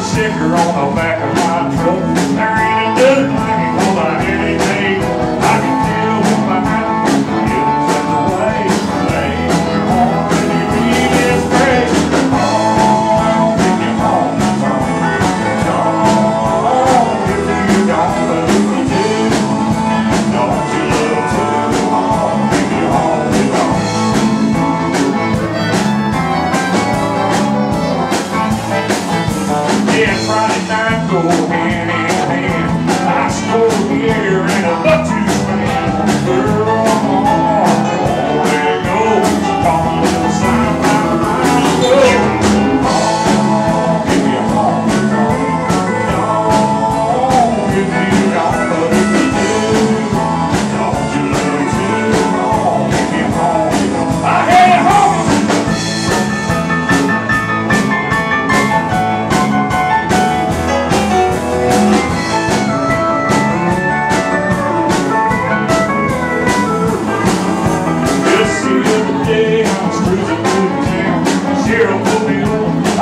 sticker on the back of my truck. go in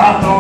I know